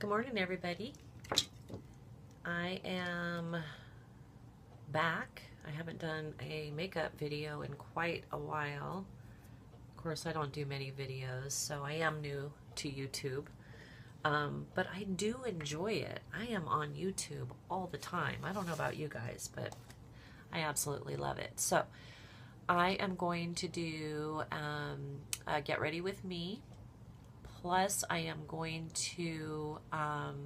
Good morning, everybody. I am back. I haven't done a makeup video in quite a while. Of course, I don't do many videos, so I am new to YouTube. Um, but I do enjoy it. I am on YouTube all the time. I don't know about you guys, but I absolutely love it. So I am going to do um, Get Ready With Me. Plus, I am going to um,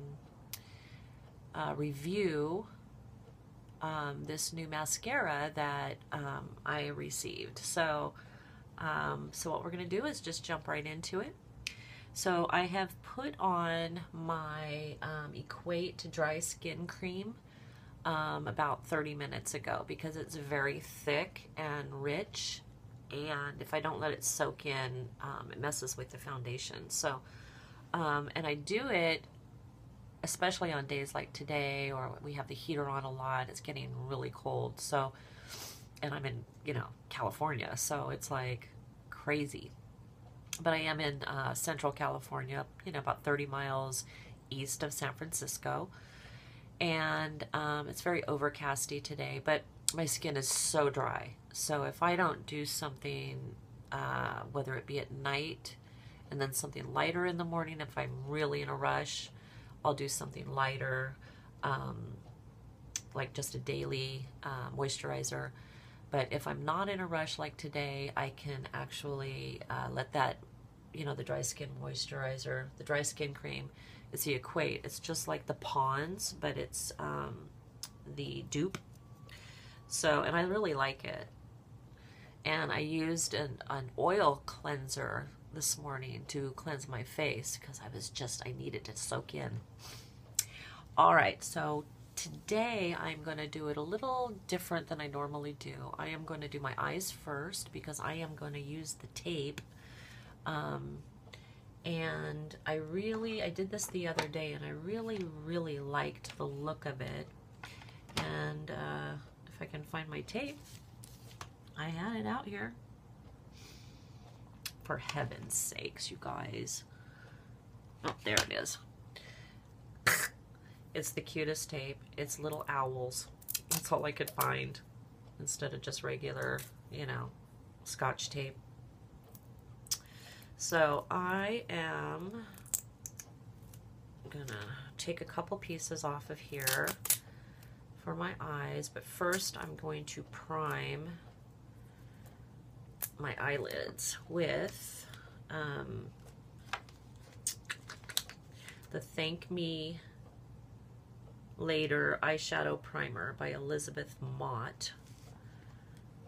uh, review um, this new mascara that um, I received. So, um, so what we're going to do is just jump right into it. So I have put on my um, Equate Dry Skin Cream um, about 30 minutes ago because it's very thick and rich and if I don't let it soak in, um, it messes with the foundation. So, um, and I do it especially on days like today or we have the heater on a lot. It's getting really cold. So, and I'm in, you know, California, so it's like crazy. But I am in uh, Central California, you know, about 30 miles east of San Francisco. And um, it's very overcasty today, but my skin is so dry. So if I don't do something, uh, whether it be at night and then something lighter in the morning, if I'm really in a rush, I'll do something lighter, um, like just a daily uh, moisturizer. But if I'm not in a rush like today, I can actually uh, let that, you know, the dry skin moisturizer, the dry skin cream, it's the Equate. It's just like the Pond's, but it's um, the dupe. So, and I really like it. And I used an, an oil cleanser this morning to cleanse my face because I was just, I needed to soak in. All right, so today I'm going to do it a little different than I normally do. I am going to do my eyes first because I am going to use the tape. Um, and I really, I did this the other day and I really, really liked the look of it. And uh, if I can find my tape, I had it out here. For heaven's sakes, you guys. Oh, there it is. It's the cutest tape. It's little owls. That's all I could find instead of just regular, you know, scotch tape. So I am gonna take a couple pieces off of here for my eyes, but first I'm going to prime my eyelids with um, the Thank Me Later Eyeshadow Primer by Elizabeth Mott.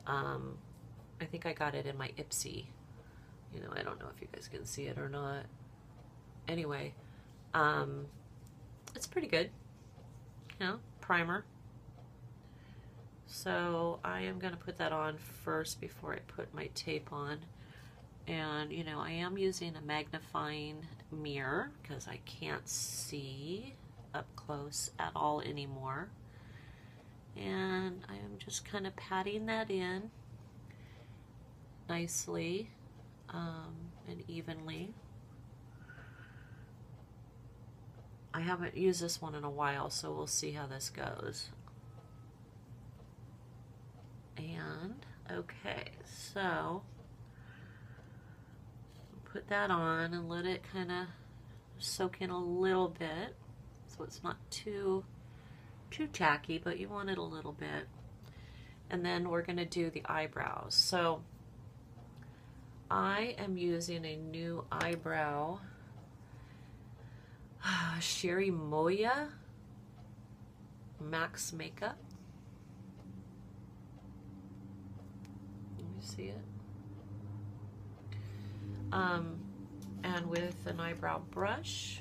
Um, I think I got it in my Ipsy. You know, I don't know if you guys can see it or not. Anyway, um, it's pretty good. You know, primer. So I am going to put that on first before I put my tape on. And, you know, I am using a magnifying mirror because I can't see up close at all anymore. And I am just kind of patting that in nicely um, and evenly. I haven't used this one in a while, so we'll see how this goes. And, okay, so put that on and let it kind of soak in a little bit so it's not too too tacky, but you want it a little bit. And then we're going to do the eyebrows. So I am using a new eyebrow Sherry Moya Max Makeup. See it. Um, and with an eyebrow brush.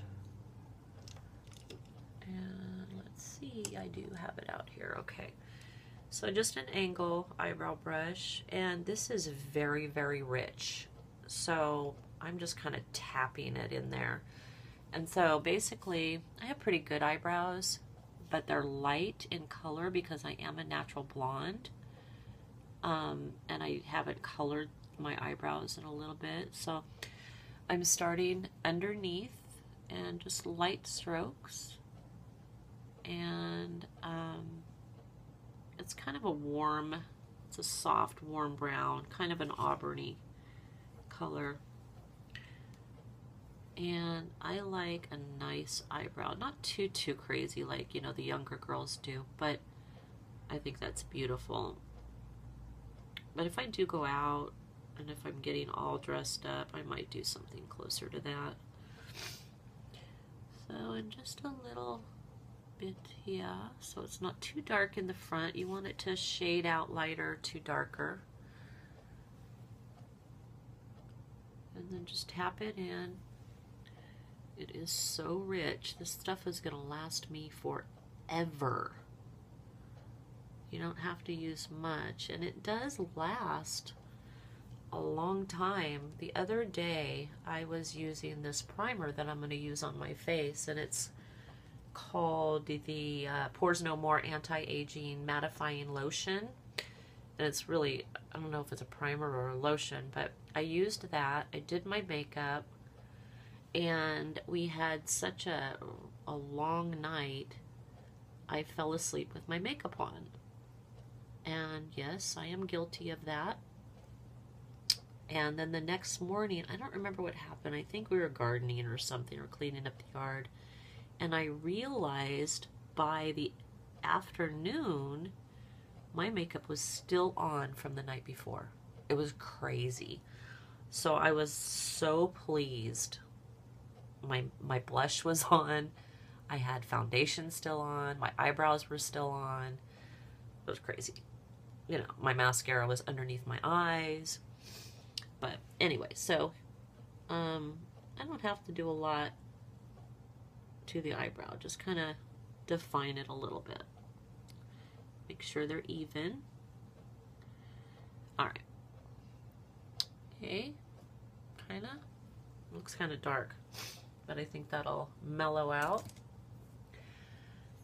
And let's see, I do have it out here. Okay. So just an angle eyebrow brush. And this is very, very rich. So I'm just kind of tapping it in there. And so basically, I have pretty good eyebrows, but they're light in color because I am a natural blonde um, and I haven't colored my eyebrows in a little bit. So I'm starting underneath and just light strokes. And um, it's kind of a warm, it's a soft, warm brown, kind of an auburny color. And I like a nice eyebrow, not too, too crazy like, you know, the younger girls do, but I think that's beautiful. But if I do go out and if I'm getting all dressed up, I might do something closer to that. So, and just a little bit here, so it's not too dark in the front. You want it to shade out lighter to darker. And then just tap it in. It is so rich. This stuff is going to last me forever. You don't have to use much, and it does last a long time. The other day, I was using this primer that I'm going to use on my face, and it's called the uh, Pores No More Anti-Aging Mattifying Lotion. And it's really, I don't know if it's a primer or a lotion, but I used that. I did my makeup, and we had such a, a long night, I fell asleep with my makeup on. And yes, I am guilty of that. And then the next morning, I don't remember what happened. I think we were gardening or something or cleaning up the yard. And I realized by the afternoon, my makeup was still on from the night before. It was crazy. So I was so pleased. My my blush was on. I had foundation still on. My eyebrows were still on. It was crazy you know, my mascara was underneath my eyes. But anyway, so um, I don't have to do a lot to the eyebrow. Just kind of define it a little bit. Make sure they're even. All right. Okay. Kind of. Looks kind of dark, but I think that'll mellow out.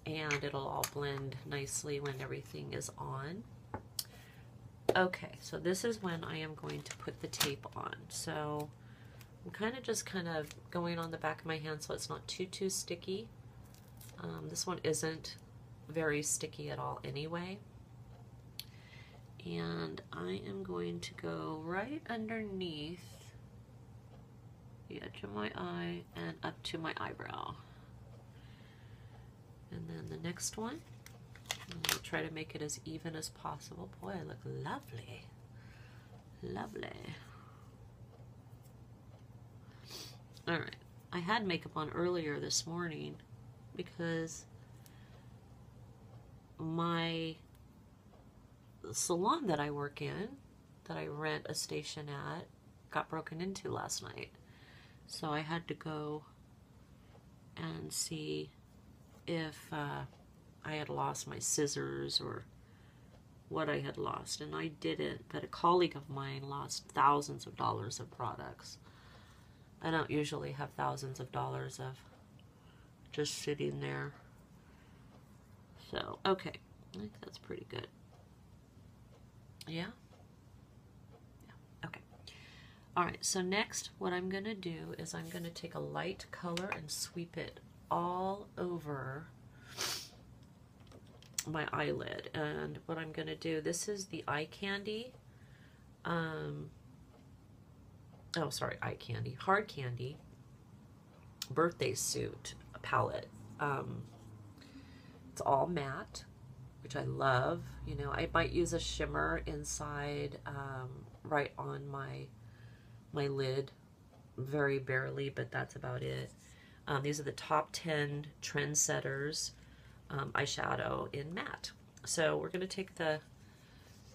And it'll all blend nicely when everything is on. Okay, so this is when I am going to put the tape on. So I'm kind of just kind of going on the back of my hand so it's not too, too sticky. Um, this one isn't very sticky at all anyway. And I am going to go right underneath the edge of my eye and up to my eyebrow. And then the next one We'll try to make it as even as possible. Boy, I look lovely. Lovely. Alright. I had makeup on earlier this morning because my salon that I work in, that I rent a station at, got broken into last night. So I had to go and see if uh, I had lost my scissors or what I had lost, and I didn't, but a colleague of mine lost thousands of dollars of products. I don't usually have thousands of dollars of just sitting there. So, okay, I think that's pretty good. Yeah? Yeah, okay. All right, so next what I'm going to do is I'm going to take a light color and sweep it all over my eyelid. And what I'm going to do, this is the Eye Candy. Um, oh, sorry, Eye Candy. Hard Candy birthday suit palette. Um, it's all matte, which I love. You know, I might use a shimmer inside um, right on my my lid, very barely, but that's about it. Um, these are the top 10 trendsetters um, eyeshadow in matte. So we're going to take the,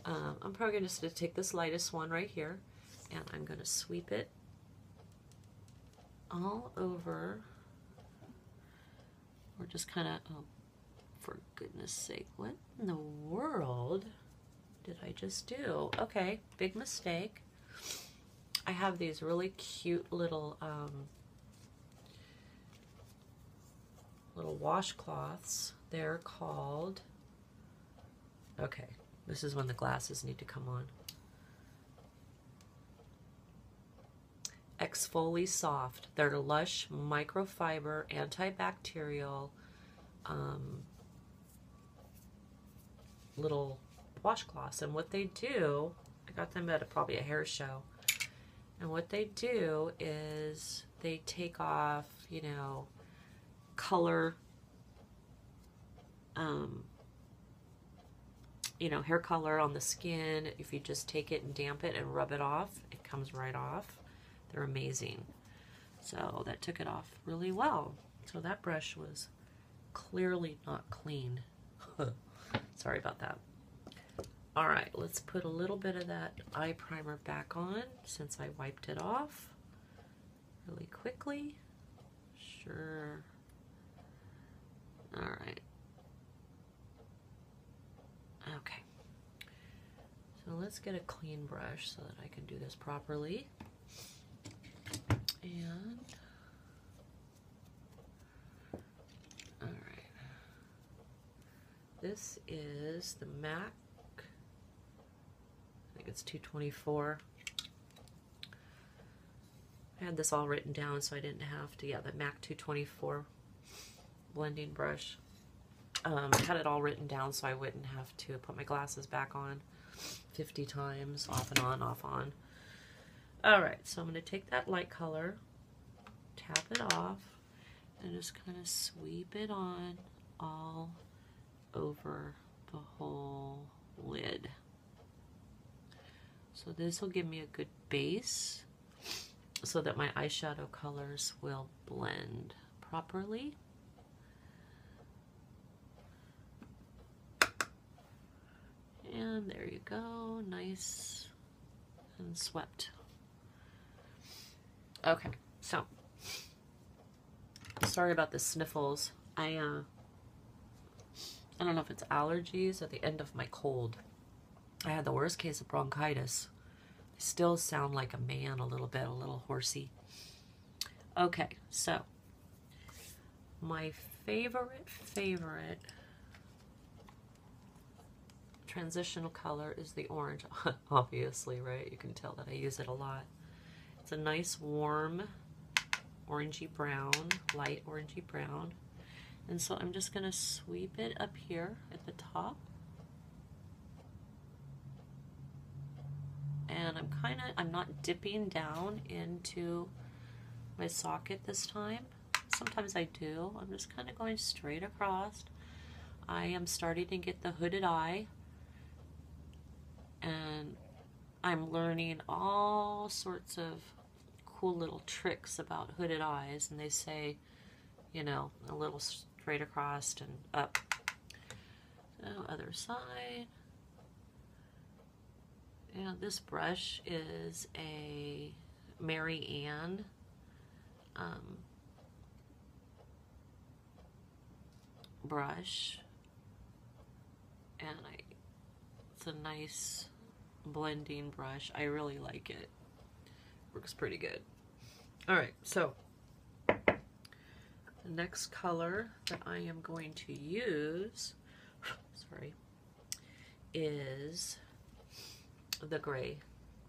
um, I'm probably just going to take this lightest one right here, and I'm going to sweep it all over, or just kind of, oh, for goodness sake, what in the world did I just do? Okay, big mistake. I have these really cute little um, little washcloths they're called, okay, this is when the glasses need to come on. Exfoli Soft. They're lush microfiber antibacterial um, little washcloths. And what they do, I got them at a, probably a hair show. And what they do is they take off, you know, color, um, you know, hair color on the skin. If you just take it and damp it and rub it off, it comes right off. They're amazing. So that took it off really well. So that brush was clearly not clean. Sorry about that. All right, let's put a little bit of that eye primer back on since I wiped it off really quickly. Sure. All right. Okay. So let's get a clean brush so that I can do this properly. And, all right. This is the MAC I think it's 224. I had this all written down so I didn't have to. Yeah, the MAC 224 blending brush. Um, I had it all written down so I wouldn't have to put my glasses back on 50 times, off and on, off on. Alright, so I'm going to take that light color, tap it off, and just kind of sweep it on all over the whole lid. So this will give me a good base so that my eyeshadow colors will blend properly. And there you go, nice and swept. Okay, so sorry about the sniffles. I uh I don't know if it's allergies at the end of my cold. I had the worst case of bronchitis. I still sound like a man a little bit, a little horsey. Okay, so my favorite, favorite transitional color is the orange, obviously, right? You can tell that I use it a lot. It's a nice warm orangey brown, light orangey brown. And so I'm just going to sweep it up here at the top. and I'm kind of, I'm not dipping down into my socket this time. Sometimes I do. I'm just kind of going straight across. I am starting to get the hooded eye and I'm learning all sorts of cool little tricks about hooded eyes and they say, you know, a little straight across and up. So other side. And this brush is a Mary Ann um, brush. And I, it's a nice blending brush. I really like it. Works pretty good. All right, so the next color that I am going to use, sorry, is the gray,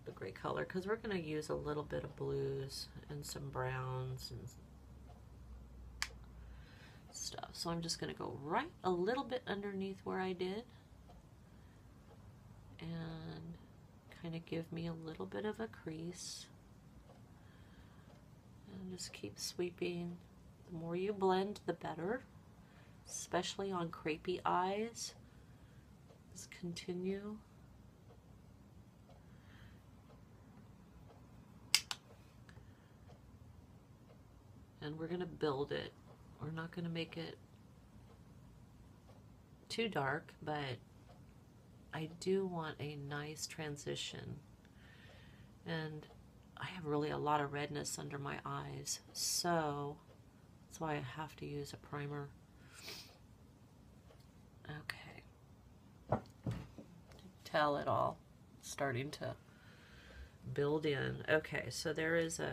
the gray color, because we're going to use a little bit of blues and some browns and stuff. So I'm just going to go right a little bit underneath where I did and kind of give me a little bit of a crease. And just keep sweeping. The more you blend, the better, especially on crepey eyes. Just continue. and we're going to build it. We're not going to make it too dark, but I do want a nice transition. And I have really a lot of redness under my eyes, so that's why I have to use a primer. Okay. Tell it all starting to build in. Okay, so there is a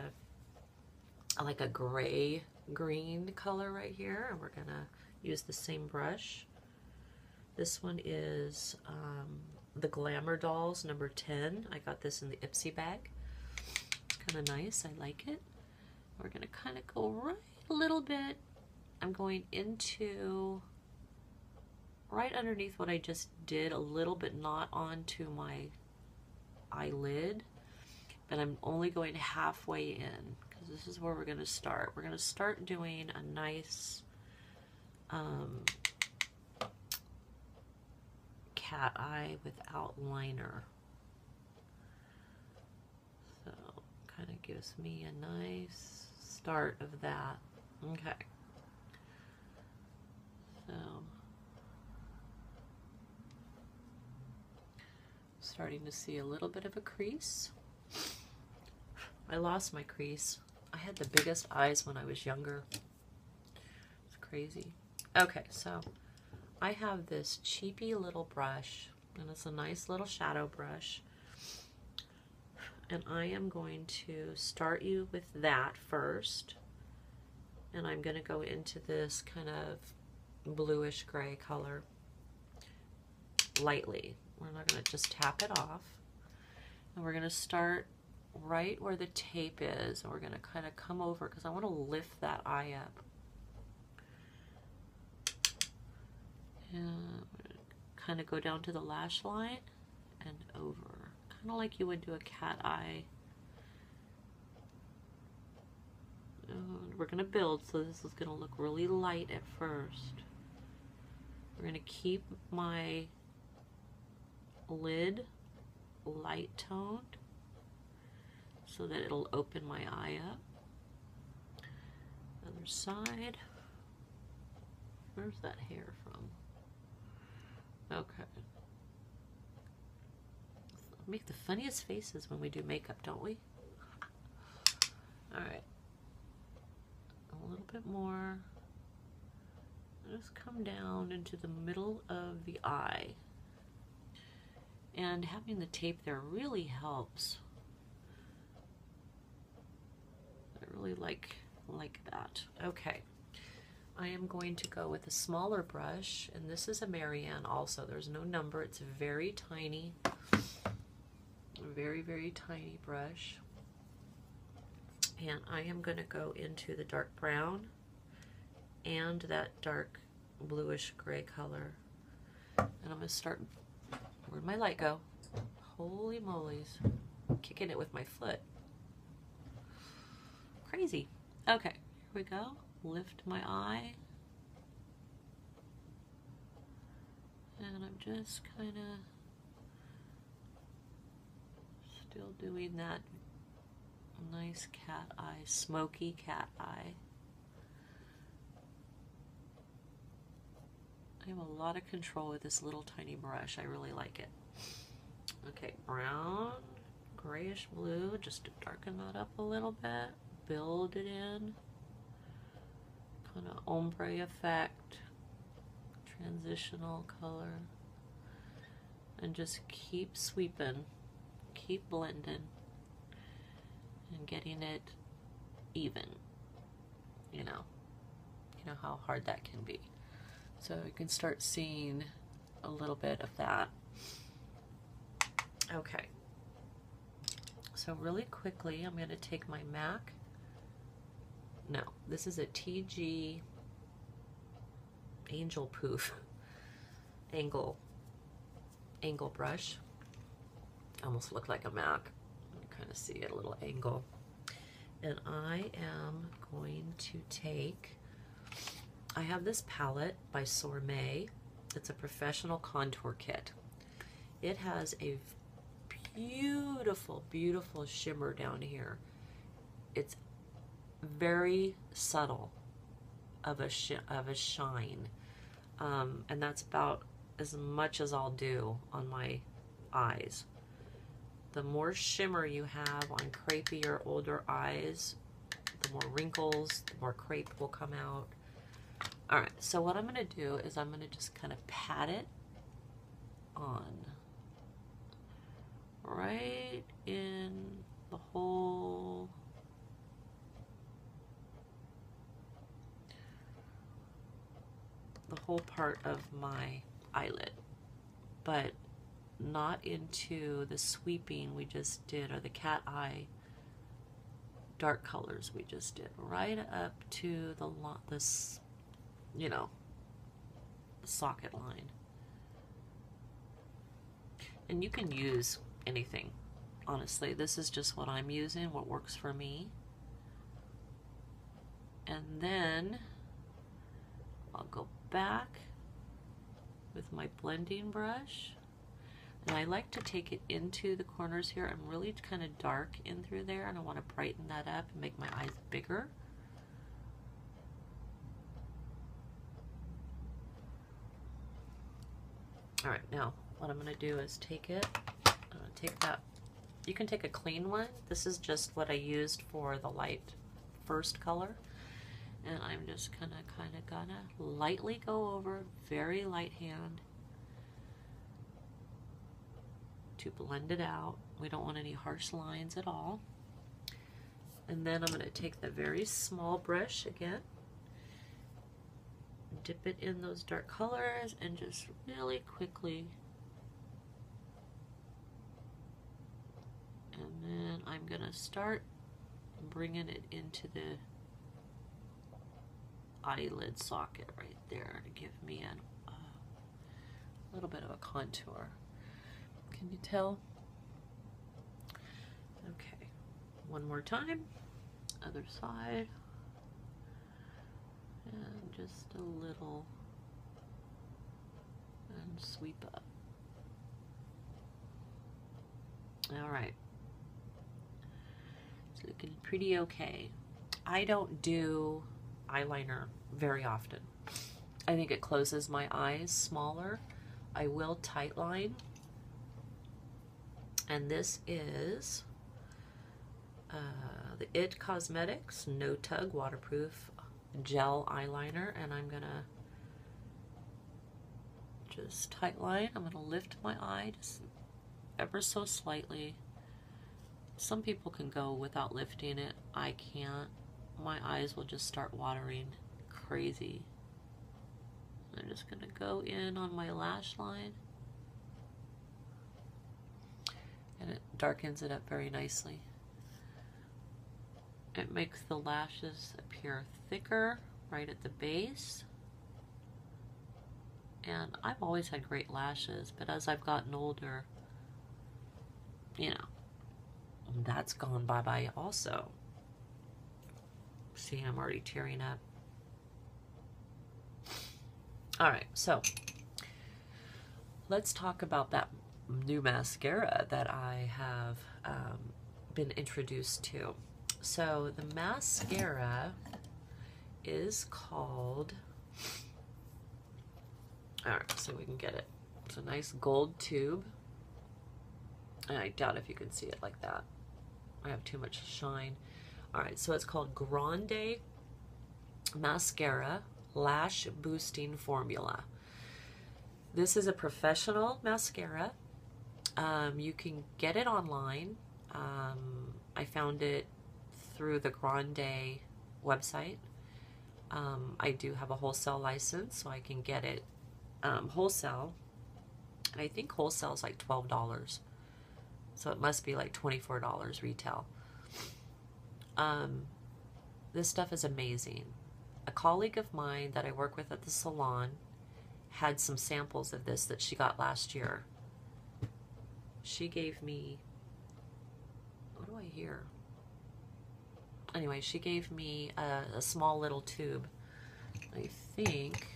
like a gray green color right here and we're gonna use the same brush this one is um, the Glamour Dolls number 10 I got this in the Ipsy bag it's kind of nice. I like it. We're going to kind of go right a little bit. I'm going into right underneath what I just did, a little bit not onto my eyelid, but I'm only going halfway in because this is where we're going to start. We're going to start doing a nice um, cat eye without liner. So kind of gives me a nice start of that. Okay. So starting to see a little bit of a crease. I lost my crease. I had the biggest eyes when I was younger. It's crazy. Okay, so I have this cheapy little brush, and it's a nice little shadow brush. And I am going to start you with that first. And I'm going to go into this kind of bluish gray color lightly. We're not going to just tap it off. And we're going to start right where the tape is. And we're going to kind of come over because I want to lift that eye up. Uh, and kind of go down to the lash line and over. Kind of like you would do a cat eye. And we're going to build, so this is going to look really light at first. We're going to keep my lid light toned so that it'll open my eye up. Other side. Where's that hair from? Okay. We make the funniest faces when we do makeup, don't we? Alright. A little bit more. Just come down into the middle of the eye. And having the tape there really helps. I really like like that. Okay. I am going to go with a smaller brush, and this is a Marianne also. There's no number. It's very tiny. Very, very tiny brush. And I am going to go into the dark brown and that dark bluish gray color. And I'm going to start Where'd my light go? Holy moly's. Kicking it with my foot. Crazy. Okay, here we go. Lift my eye. And I'm just kind of still doing that nice cat eye, smoky cat eye. I have a lot of control with this little tiny brush. I really like it. Okay, brown, grayish blue, just to darken that up a little bit. Build it in. Kind of ombre effect. Transitional color. And just keep sweeping. Keep blending. And getting it even. You know. You know how hard that can be. So you can start seeing a little bit of that. Okay. So really quickly, I'm going to take my MAC. No, this is a TG Angel Poof angle angle brush. Almost look like a MAC. You kind of see it a little angle. And I am going to take I have this palette by Sormé. It's a professional contour kit. It has a beautiful, beautiful shimmer down here. It's very subtle of a of a shine, um, and that's about as much as I'll do on my eyes. The more shimmer you have on crepier, older eyes, the more wrinkles, the more crepe will come out. All right, so what I'm gonna do is I'm gonna just kind of pat it on right in the whole the whole part of my eyelid, but not into the sweeping we just did or the cat eye dark colors we just did, right up to the lot. this, you know, socket line. And you can use anything, honestly. This is just what I'm using, what works for me. And then I'll go back with my blending brush. And I like to take it into the corners here. I'm really kind of dark in through there and I want to brighten that up and make my eyes bigger. All right, now what I'm gonna do is take it, take that, you can take a clean one. This is just what I used for the light first color. And I'm just gonna kind of gonna lightly go over, very light hand to blend it out. We don't want any harsh lines at all. And then I'm to take the very small brush again, dip it in those dark colors, and just really quickly. And then I'm to start bringing it into the eyelid socket right there to give me uh, a little bit of a contour. Can you tell? Okay, one more time, other side, and just a little, and sweep up. All right, it's looking pretty okay. I don't do eyeliner very often. I think it closes my eyes smaller. I will tightline and this is uh, the IT Cosmetics No Tug Waterproof Gel Eyeliner, and I'm gonna just tight line. I'm gonna lift my eye just ever so slightly. Some people can go without lifting it. I can't. My eyes will just start watering crazy. I'm just gonna go in on my lash line. and it darkens it up very nicely. It makes the lashes appear thicker right at the base. And I've always had great lashes, but as I've gotten older, you know, that's gone bye-bye also. See, I'm already tearing up. All right, so let's talk about that new mascara that I have um, been introduced to. So the mascara is called, all right, so we can get it. It's a nice gold tube. And I doubt if you can see it like that. I have too much shine. All right, so it's called Grande Mascara Lash Boosting Formula. This is a professional mascara um, you can get it online. Um, I found it through the Grande website. Um, I do have a wholesale license, so I can get it um, wholesale. And I think wholesale is like $12. So it must be like $24 retail. Um, this stuff is amazing. A colleague of mine that I work with at the salon had some samples of this that she got last year she gave me, what do I hear? Anyway, she gave me a, a small little tube. I think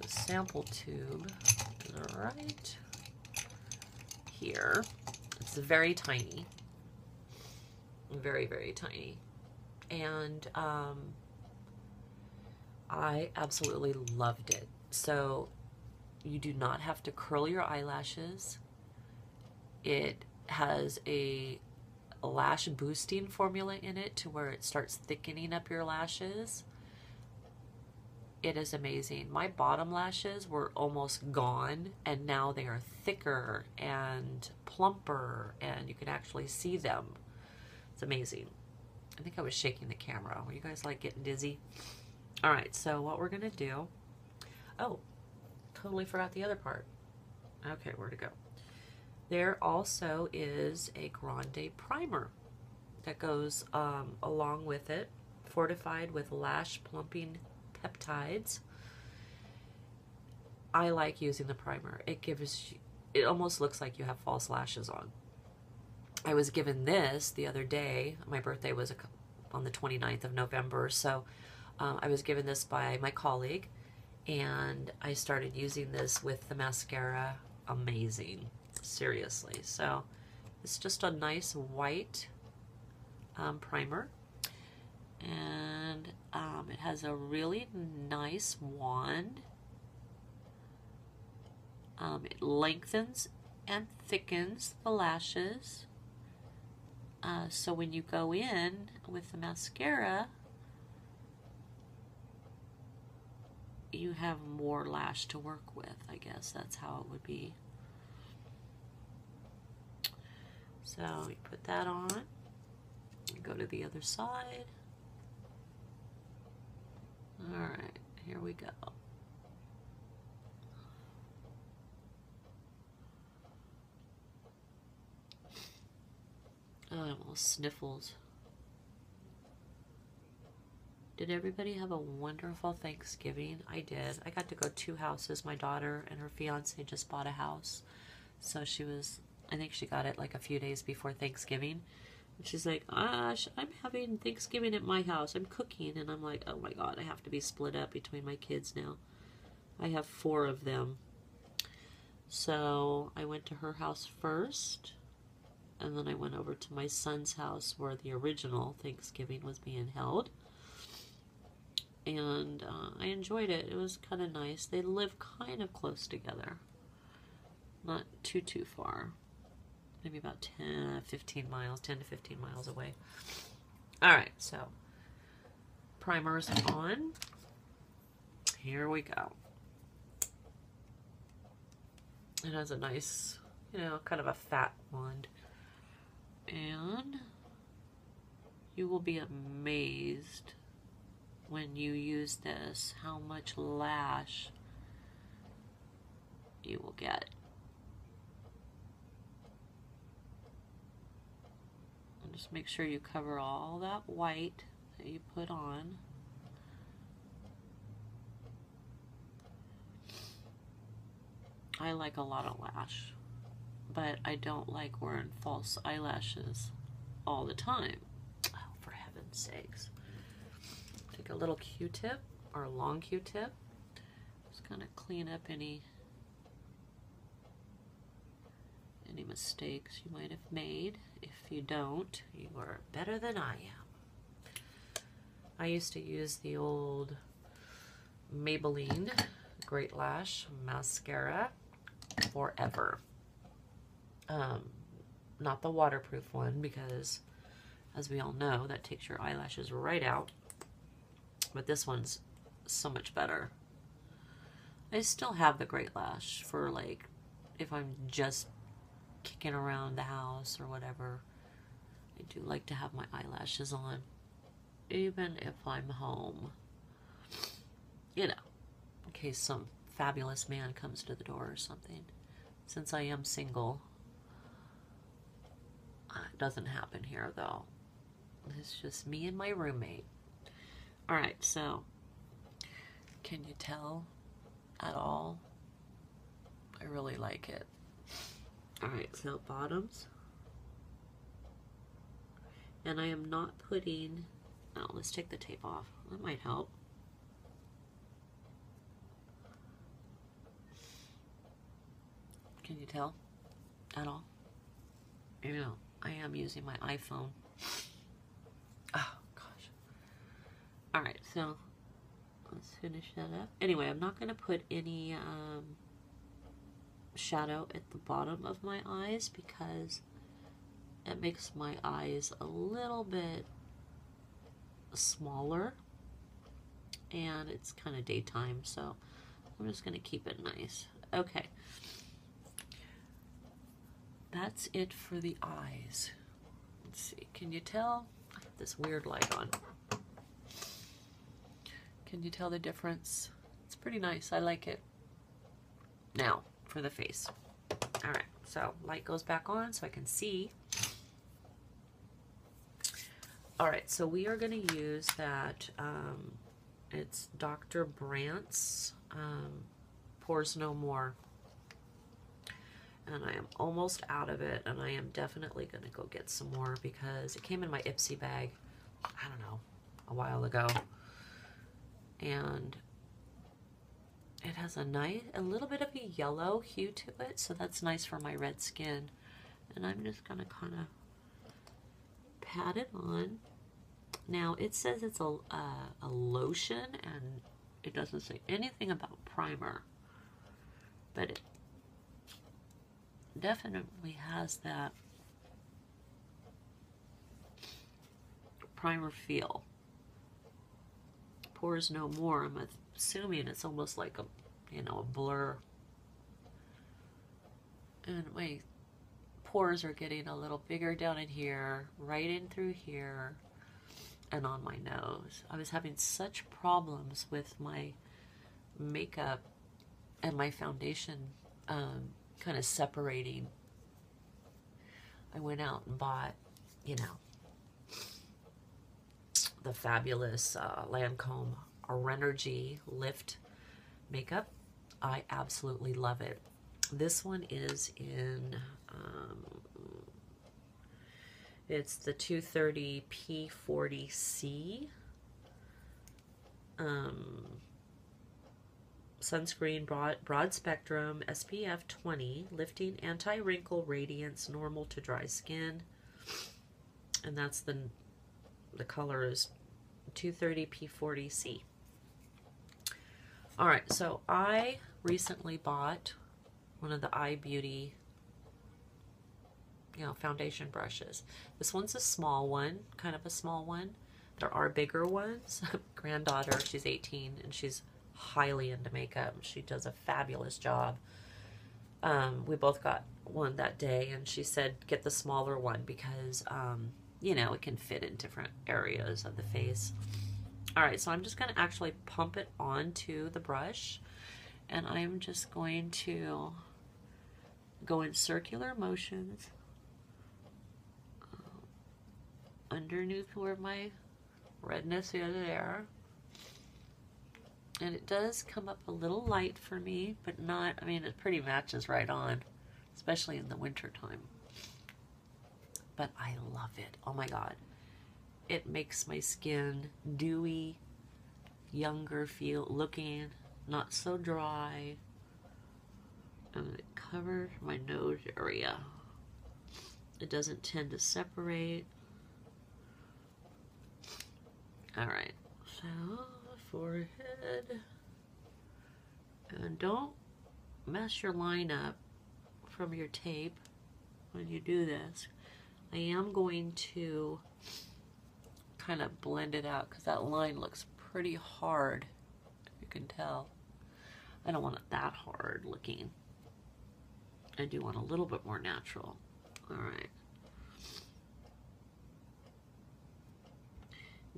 the sample tube is right here. It's very tiny. Very, very tiny. And um, I absolutely loved it. So you do not have to curl your eyelashes. It has a lash boosting formula in it to where it starts thickening up your lashes. It is amazing. My bottom lashes were almost gone and now they are thicker and plumper and you can actually see them. It's amazing. I think I was shaking the camera. Were you guys like getting dizzy? All right, so what we're going to do. Oh, totally forgot the other part. Okay, where to go? There also is a Grande primer. that goes um, along with it, fortified with lash plumping peptides. I like using the primer. It gives it almost looks like you have false lashes on. I was given this the other day. My birthday was on the 29th of November, so um, I was given this by my colleague, and I started using this with the mascara. Amazing, seriously. So it's just a nice white um, primer, and um, it has a really nice wand. Um, it lengthens and thickens the lashes. Uh, so when you go in with the mascara, you have more lash to work with, I guess. That's how it would be. So you put that on, go to the other side. All right, here we go. Oh, I'm all sniffles. Did everybody have a wonderful Thanksgiving? I did. I got to go two houses. My daughter and her fiance just bought a house. So she was, I think she got it like a few days before Thanksgiving. And she's like, Gosh, I'm having Thanksgiving at my house. I'm cooking. And I'm like, Oh my God, I have to be split up between my kids now. I have four of them. So I went to her house first and then I went over to my son's house where the original Thanksgiving was being held. And uh, I enjoyed it. It was kind of nice. They live kind of close together, not too, too far. Maybe about 10, 15 miles, 10 to 15 miles away. All right, so primers on. Here we go. It has a nice, you know, kind of a fat wand and you will be amazed when you use this how much lash you will get. And just make sure you cover all that white that you put on. I like a lot of lash but I don't like wearing false eyelashes all the time. Oh, for heaven's sakes. Take a little Q-tip or a long Q-tip. Just kind of clean up any any mistakes you might have made. If you don't, you are better than I am. I used to use the old Maybelline Great Lash Mascara forever. Um, not the waterproof one because, as we all know, that takes your eyelashes right out. But this one's so much better. I still have the Great Lash for like if I'm just kicking around the house or whatever. I do like to have my eyelashes on, even if I'm home. You know, in case some fabulous man comes to the door or something. Since I am single, Uh, it doesn't happen here though. It's just me and my roommate. Alright, so can you tell at all? I really like it. Alright, so bottoms. And I am not putting, oh, let's take the tape off. That might help. Can you tell at all? You know. I am using my iPhone. Oh, gosh. Alright, so let's finish that up. Anyway, I'm not going to put any um, shadow at the bottom of my eyes because it makes my eyes a little bit smaller and it's kind of daytime so I'm just going to keep it nice. Okay that's it for the eyes. Let's see, can you tell? I have this weird light on. Can you tell the difference? It's pretty nice, I like it. Now, for the face. All right, so light goes back on so I can see. All right, so we are going to use that. Um, it's Dr. Brandt's um, Pores No More. And I am almost out of it, and I am definitely going to go get some more because it came in my Ipsy bag, I don't know, a while ago. And it has a nice, a little bit of a yellow hue to it, so that's nice for my red skin. And I'm just going to kind of pat it on. Now, it says it's a, uh, a lotion, and it doesn't say anything about primer. But it definitely has that primer feel. Pores no more. I'm assuming it's almost like a, you know, a blur. And my pores are getting a little bigger down in here, right in through here, and on my nose. I was having such problems with my makeup and my foundation um, kind of separating. I went out and bought, you know, the fabulous uh, Lancome Rénergie Lift makeup. I absolutely love it. This one is in, um, it's the 230 P40C. Um, sunscreen broad, broad spectrum SPF 20 lifting anti-wrinkle radiance normal to dry skin. And that's the the color is 230 P40C all right so I recently bought one of the eye beauty you know foundation brushes. This one's a small one kind of a small one. There are bigger ones. Granddaughter she's 18 and she's highly into makeup. She does a fabulous job. Um, we both got one that day, and she said get the smaller one because, um, you know, it can fit in different areas of the face. All right, so I'm just going to actually pump it onto the brush, and I'm just going to go in circular motions uh, underneath where my redness is there. And it does come up a little light for me, but not, I mean, it pretty matches right on, especially in the winter time. But I love it. Oh my God. It makes my skin dewy, younger feel looking, not so dry. And it covers my nose area. It doesn't tend to separate. All right, so forehead. And don't mess your line up from your tape when you do this. I am going to kind of blend it out because that line looks pretty hard. You can tell. I don't want it that hard looking. I do want a little bit more natural. All right.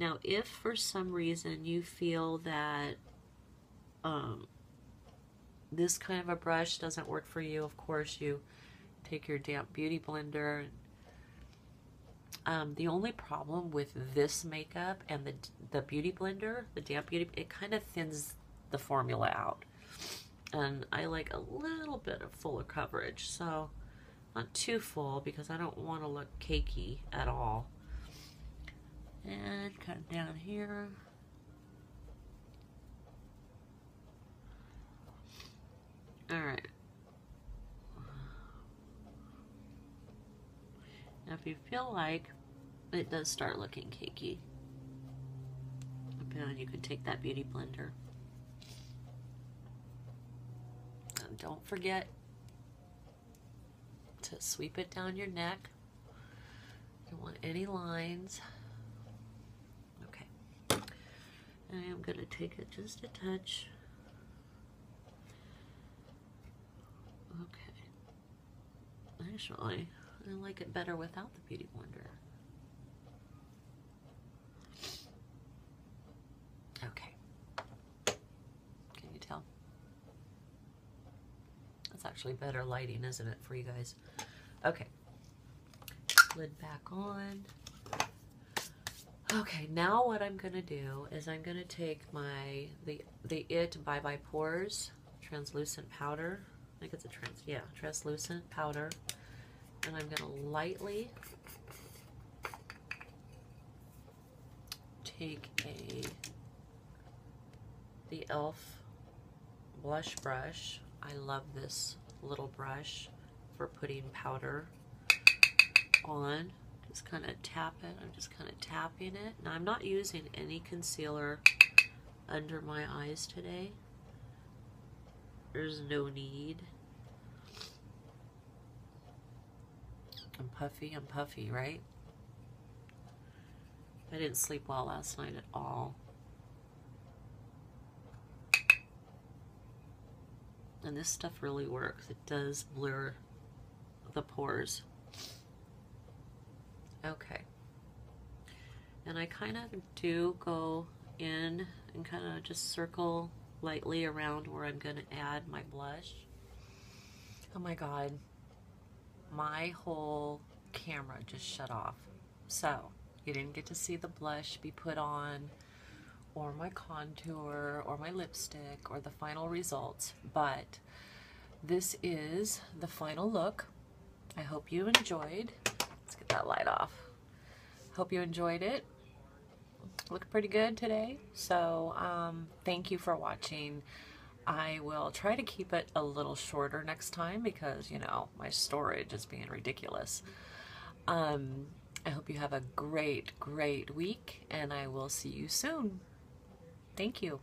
Now, if for some reason you feel that um, this kind of a brush doesn't work for you, of course, you take your damp beauty blender. Um, the only problem with this makeup and the, the beauty blender, the damp beauty, it kind of thins the formula out. And I like a little bit of fuller coverage, so not too full because I don't want to look cakey at all and cut down here. All right. Now if you feel like it does start looking cakey, then you could take that beauty blender. And don't forget to sweep it down your neck. You don't want any lines. I am going to take it just a touch. Okay. Actually, I like it better without the Beauty Blender. Okay. Can you tell? That's actually better lighting, isn't it, for you guys? Okay. Lid back on. Okay, now what I'm gonna do is I'm gonna take my the the It Bye Bye Pores translucent powder. I think it's a trans yeah translucent powder, and I'm gonna lightly take a the Elf blush brush. I love this little brush for putting powder on. Just kind of tap it. I'm just kind of tapping it. Now I'm not using any concealer under my eyes today. There's no need. I'm puffy, I'm puffy, right? I didn't sleep well last night at all. And this stuff really works. It does blur the pores. Okay. And I kind of do go in and kind of just circle lightly around where I'm going to add my blush. Oh my god. My whole camera just shut off. So, you didn't get to see the blush be put on or my contour or my lipstick or the final results, but this is the final look. I hope you enjoyed. Let's get that light off. Hope you enjoyed it. Look pretty good today. So um, thank you for watching. I will try to keep it a little shorter next time because, you know, my storage is being ridiculous. Um, I hope you have a great, great week, and I will see you soon. Thank you.